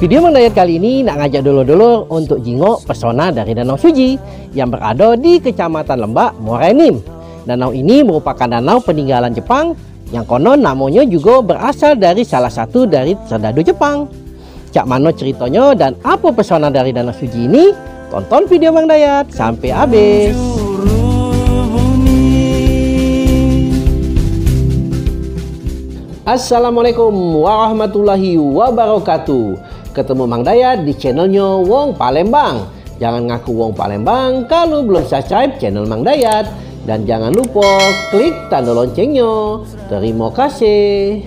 Video Mandayat kali ini nak ngajak dulu-dulu untuk jingok pesona dari Danau Suji yang berada di Kecamatan Lembak, Muara Enim. Danau ini merupakan danau peninggalan Jepang yang konon namanya juga berasal dari salah satu dari serdadu Jepang. Cak mana ceritanya dan apa pesona dari Danau Suji ini? Tonton video Bang Dayat sampai habis. Assalamualaikum warahmatullahi wabarakatuh ketemu Mang Dayat di channelnya Wong Palembang. Jangan ngaku Wong Palembang kalau belum subscribe channel Mang Dayat. Dan jangan lupa klik tanda loncengnya. Terima kasih.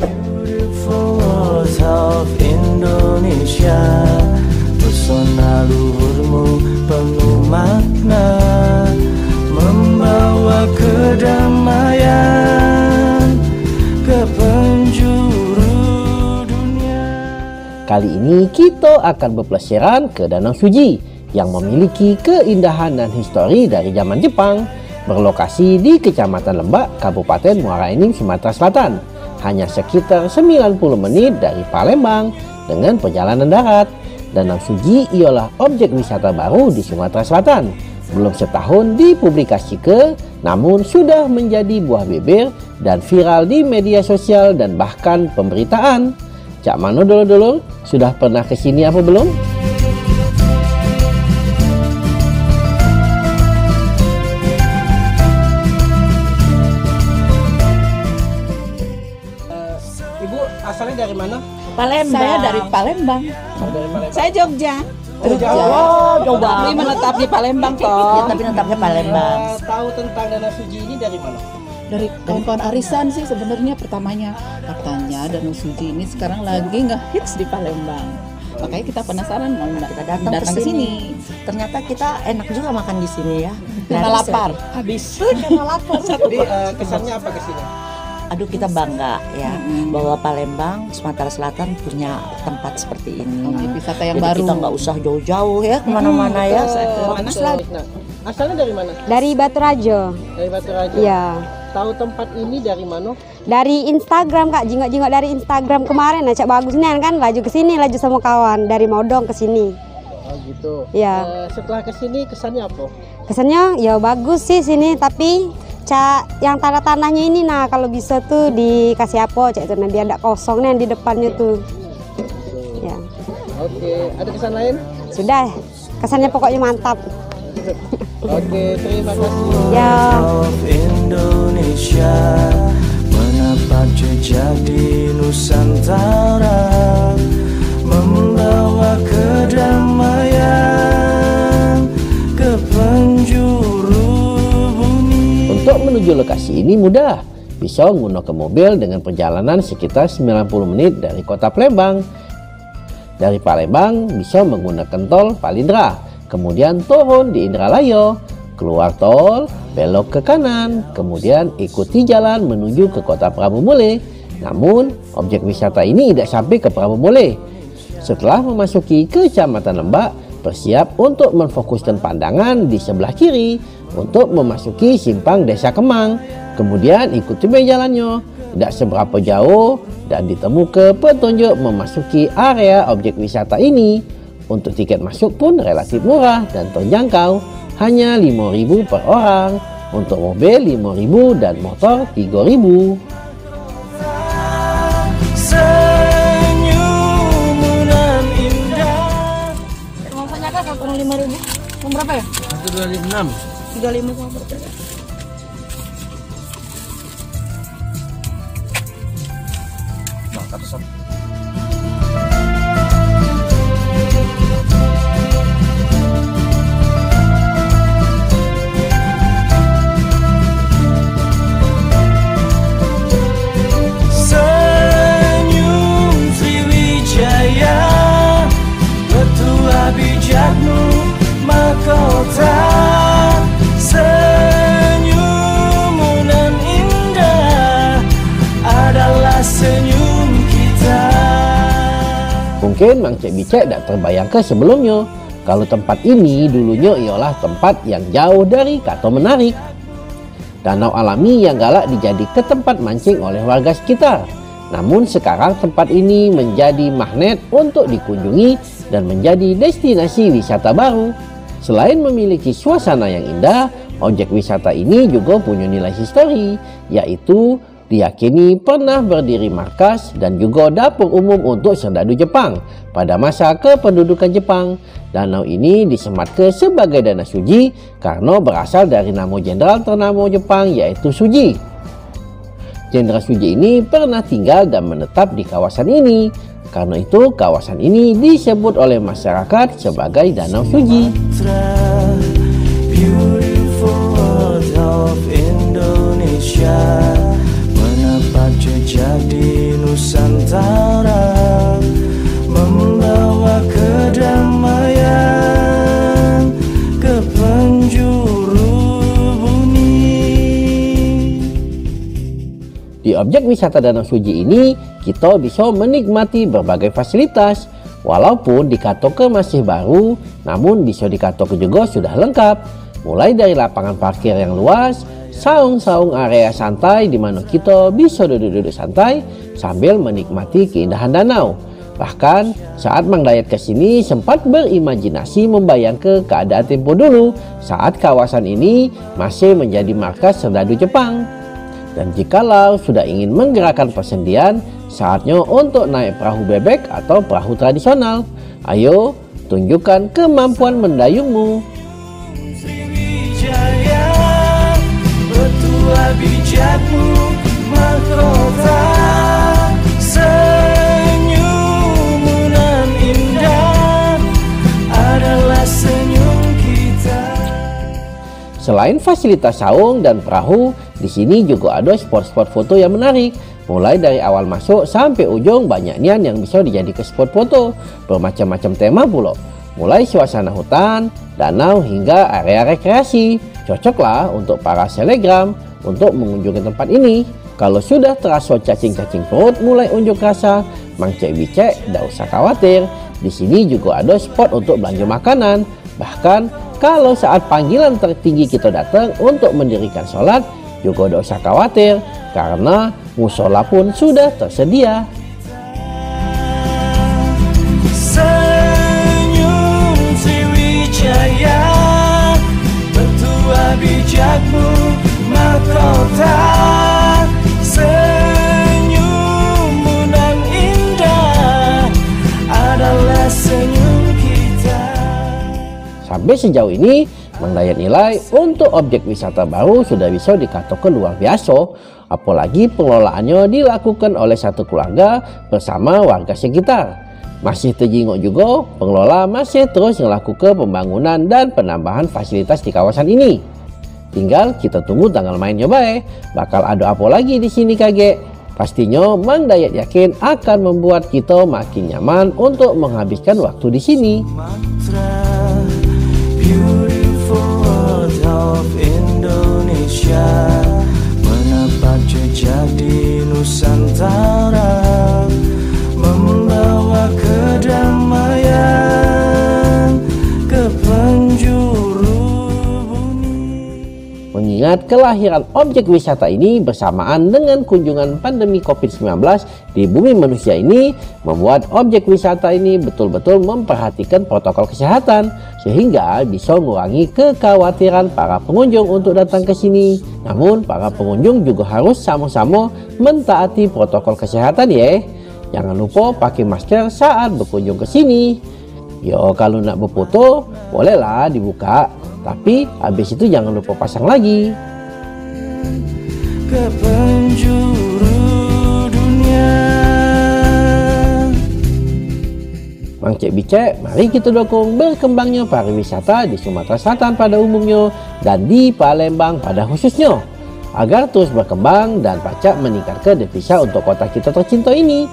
Kali ini kita akan berpelesiran ke Danau Suji yang memiliki keindahan dan histori dari zaman Jepang berlokasi di Kecamatan Lembak, Kabupaten Muara Enim, Sumatera Selatan. Hanya sekitar 90 menit dari Palembang dengan perjalanan darat. Danau Suji ialah objek wisata baru di Sumatera Selatan. Belum setahun dipublikasi ke, namun sudah menjadi buah bibir dan viral di media sosial dan bahkan pemberitaan. Cak Mano dulu-dulu sudah pernah ke sini apa belum? Uh, Ibu asalnya dari mana? Palembang. Saya dari Palembang. Oh, dari Palembang. Saya Jogja. Oh, Jogja. Oh, coba. Tapi menetap di Palembang toh. Ya, tapi menetapnya Palembang. Uh, tahu tentang Danau Suji ini dari mana? Dari kawan-kawan arisan sih sebenarnya pertamanya katanya Danau Suji ini sekarang lagi ngehits di Palembang makanya kita penasaran mau kita datang, datang ke sini. Ternyata kita enak juga makan di sini ya. Karena lapar. Habis. Karena lapar. Jadi uh, kesannya apa ke sini? Aduh kita bangga ya hmm. bahwa Palembang Sumatera Selatan punya tempat seperti ini. Oke, wisata yang Jadi baru. Kita nggak usah jauh-jauh ya ke mana-mana hmm, ya. Mana nah, Asalnya dari mana? Dari Batu Rajo. Dari Batu Rajo. Iya. Tahu tempat ini dari mana? Dari Instagram kak, jingok-jingok dari Instagram kemarin, acak bagus nih kan, laju ke sini, laju sama kawan dari Modong ke sini. Oh gitu. Ya. Uh, setelah ke sini kesannya apa? Kesannya ya bagus sih sini, tapi cak yang tanah tanahnya ini nah kalau bisa tuh dikasih apa cak itu nah biar tidak kosong nih di depannya tuh. Gitu. Ya. Oke, ada kesan lain? Sudah, kesannya pokoknya mantap. Oke, terima kasih. Ya. Indonesia Menapa jejak di Nusantara Membawa kedamaian ke penjuru bumi Untuk menuju lokasi ini mudah bisa menggunakan mobil dengan perjalanan sekitar 90 menit dari kota Palembang. Dari Palembang bisa menggunakan tol Palindra, kemudian turun di Indralayo, keluar tol, belok ke kanan, kemudian ikuti jalan menuju ke kota Prabu Mule. Namun, objek wisata ini tidak sampai ke Prabu Mule. Setelah memasuki kecamatan Lembak, bersiap untuk memfokuskan pandangan di sebelah kiri untuk memasuki simpang desa Kemang. Kemudian ikuti jalannya, tidak seberapa jauh dan ditemu ke petunjuk memasuki area objek wisata ini. Untuk tiket masuk pun relatif murah dan terjangkau hanya 5000 per orang. Untuk mobil 5000 dan motor 3000 Senyuman indah Uang sanyaka 5000 Uang berapa ya? 126 35 sama berapa Nah, kata Mungkin Mang Cek Bicek tidak terbayangkan sebelumnya kalau tempat ini dulunya ialah tempat yang jauh dari kata menarik. Danau alami yang galak dijadi ke tempat mancing oleh warga sekitar. Namun sekarang tempat ini menjadi magnet untuk dikunjungi dan menjadi destinasi wisata baru. Selain memiliki suasana yang indah, objek wisata ini juga punya nilai histori, yaitu diyakini pernah berdiri markas dan juga dapur umum untuk serdadu Jepang pada masa kependudukan Jepang. Danau ini disematkan sebagai Danau Suji karena berasal dari nama jenderal ternama Jepang yaitu Suji. Jenderal Suji ini pernah tinggal dan menetap di kawasan ini. Karena itu kawasan ini disebut oleh masyarakat sebagai Danau Suji. Beautiful Indonesia Menapa jejak di Nusantara Membawa kedamaian Ke penjuru bumi Di objek wisata Danau Suji ini, kita bisa menikmati berbagai fasilitas. Walaupun dikatakan masih baru, namun bisa dikatakan juga sudah lengkap. Mulai dari lapangan parkir yang luas, saung-saung area santai di mana kita bisa duduk-duduk santai sambil menikmati keindahan danau. Bahkan saat Mang Dayat ke sini sempat berimajinasi membayangkan keadaan tempo dulu saat kawasan ini masih menjadi markas serdadu Jepang. Dan jikalau sudah ingin menggerakkan persendian, saatnya untuk naik perahu bebek atau perahu tradisional. Ayo, tunjukkan kemampuan mendayungmu. Bijakmu mahkota Selain fasilitas saung dan perahu, di sini juga ada spot-spot foto yang menarik. Mulai dari awal masuk sampai ujung banyak nian yang bisa dijadikan spot foto. Bermacam-macam tema pula. Mulai suasana hutan, danau hingga area rekreasi. Cocoklah untuk para selegram untuk mengunjungi tempat ini. Kalau sudah terasa cacing-cacing perut mulai unjuk rasa, Mang Cek Bicek tidak usah khawatir. Di sini juga ada spot untuk belanja makanan. Bahkan kalau saat panggilan tertinggi kita datang untuk mendirikan sholat, juga tidak usah khawatir karena musola pun sudah tersedia. Senyum Sriwijaya Betua bijakmu Sampai sejauh ini, Dayat nilai untuk objek wisata baru sudah bisa dikatakan luar biasa. Apalagi pengelolaannya dilakukan oleh satu keluarga bersama warga sekitar. Masih terjenguk juga, pengelola masih terus melakukan pembangunan dan penambahan fasilitas di kawasan ini. Tinggal kita tunggu tanggal mainnya baik. Bakal ada apa lagi di sini kakek? Pastinya Mang Dayat yakin akan membuat kita makin nyaman untuk menghabiskan waktu di sini. Kelahiran objek wisata ini bersamaan dengan kunjungan pandemi COVID-19 di bumi manusia ini, membuat objek wisata ini betul-betul memperhatikan protokol kesehatan sehingga bisa mengurangi kekhawatiran para pengunjung untuk datang ke sini. Namun, para pengunjung juga harus sama-sama mentaati protokol kesehatan ya. Jangan lupa pakai masker saat berkunjung ke sini. Yo, kalau nak berfoto, bolehlah dibuka. Tapi habis itu jangan lupa pasang lagi. Ke penjuru Mang Cek mari kita dukung berkembangnya pariwisata di Sumatera Selatan pada umumnya dan di Palembang pada khususnya. Agar terus berkembang dan pacak meningkatkan devisa untuk kota kita tercinta ini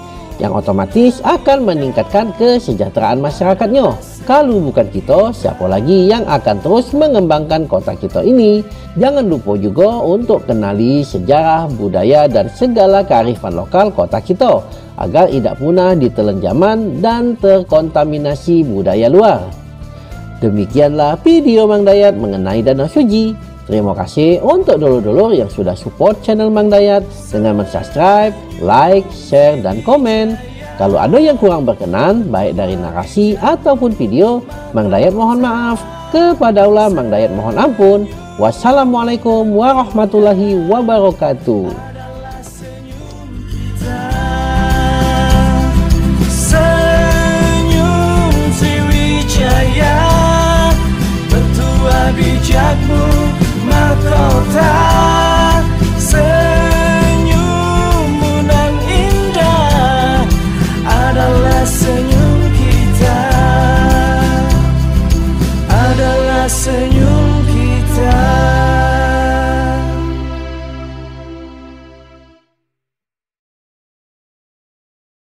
yang otomatis akan meningkatkan kesejahteraan masyarakatnya. Kalau bukan kita, siapa lagi yang akan terus mengembangkan kota kita ini? Jangan lupa juga untuk kenali sejarah, budaya, dan segala kearifan lokal kota kita agar tidak punah ditelan zaman dan terkontaminasi budaya luar. Demikianlah video Mang Dayat mengenai Danau Suji. Terima kasih untuk dulur-dulur yang sudah support channel Mang Dayat dengan mensubscribe, like, share, dan komen. Kalau ada yang kurang berkenan, baik dari narasi ataupun video, Mang Dayat mohon maaf. Kepada Allah Mang Dayat mohon ampun. Wassalamualaikum warahmatullahi wabarakatuh. 다.